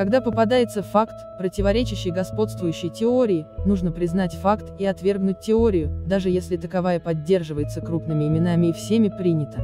Когда попадается факт, противоречащий господствующей теории, нужно признать факт и отвергнуть теорию, даже если таковая поддерживается крупными именами и всеми принята.